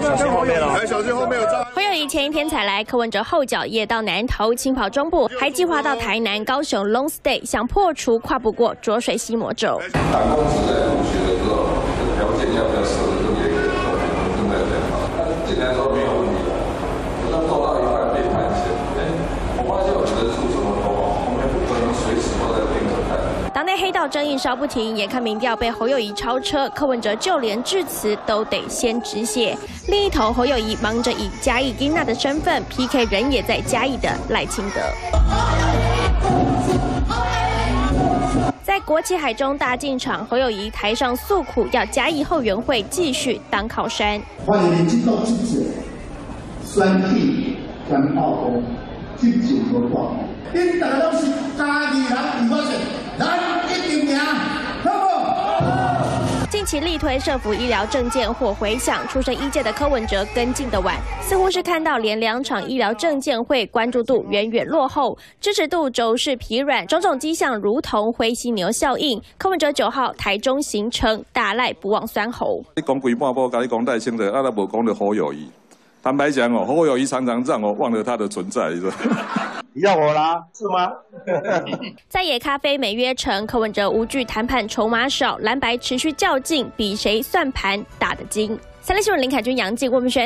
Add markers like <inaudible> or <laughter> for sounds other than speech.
小心后面哦，小心后面有障碍。侯友谊前一天才来，柯文哲后脚也到南投轻跑中部，还计划到台南、高雄 long stay，想破除跨不过浊水溪魔咒。打工时在入学的时候，条件要不要设的都也有，正在检讨。但是简单说没有问题的，那做到一半被判刑，哎，我发现我人数这么多，我们不可能随时都在盯着看。内黑道争议烧不停，眼看民调被侯友谊超车，柯文哲就连致辞都得先止血。另一头，侯友谊忙着以嘉义金娜的身份 PK 人也在嘉义的赖清德。在国旗海中大进场，侯友谊台上诉苦，要嘉义后援会继续当靠山。欢迎进到记者，选举跟报公，进行合作。因大近期力推社服医疗证件或回响，出身医界的柯文哲跟进的晚，似乎是看到连两场医疗证件会关注度远远落后，支持度轴势疲软，种种迹象如同灰犀牛效应。柯文哲九号台中行程，大赖不忘酸喉。你讲鬼半波，跟你讲戴清德，阿拉无讲的好友谊。坦白讲哦，侯友谊常常让我忘了他的存在，是 <laughs> 要我啦，是吗？<laughs> 在野咖啡没约成，柯文哲无惧谈判筹码少，蓝白持续较劲，比谁算盘打得精。三立新闻林凯君、杨静、郭明轩。